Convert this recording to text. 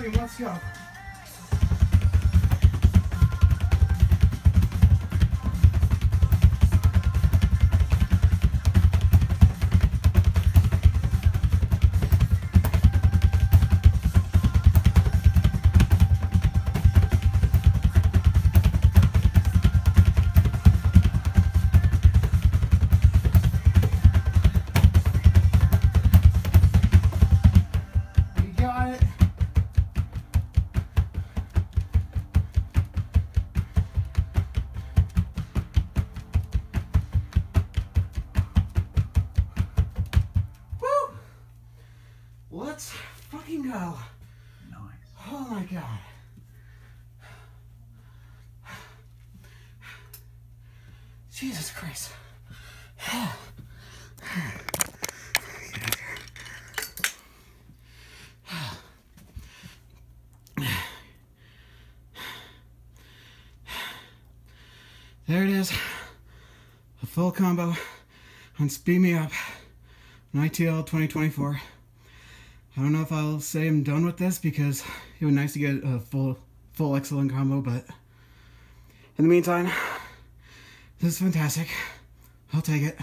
foi uma assim, ó. Go. Nice. Oh my god. Jesus Christ. There it is. A full combo on Speed Me Up on ITL 2024. I don't know if I'll say I'm done with this because it would be nice to get a full full excellent combo, but in the meantime, this is fantastic. I'll take it.